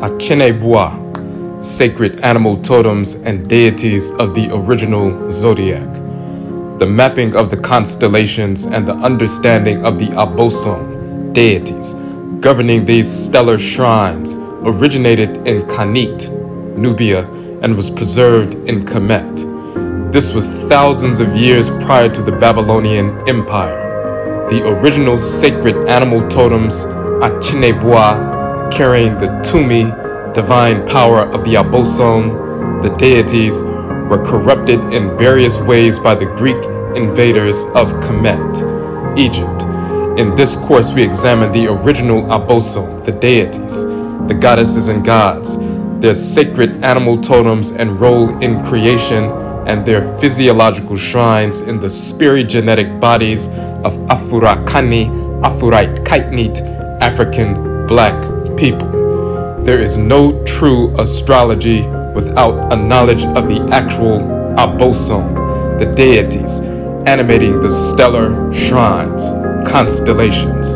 Akyeneboa, sacred animal totems and deities of the original zodiac. The mapping of the constellations and the understanding of the Abosom, deities, governing these stellar shrines, originated in Khanit, Nubia, and was preserved in Kamit. This was thousands of years prior to the Babylonian Empire. The original sacred animal totems, Akyeneboa, carrying the Tumi, divine power of the Abosom, the deities, were corrupted in various ways by the Greek invaders of Kamit, Egypt. In this course, we examine the original Abosom, the deities, the goddesses and gods, their sacred animal totems and role in creation and their physiological shrines in the spirigenetic bodies of Afurakani, Afuraitkaitnit, African black people. There is no true astrology without a knowledge of the actual Abosom, the deities, animating the stellar shrines, constellations.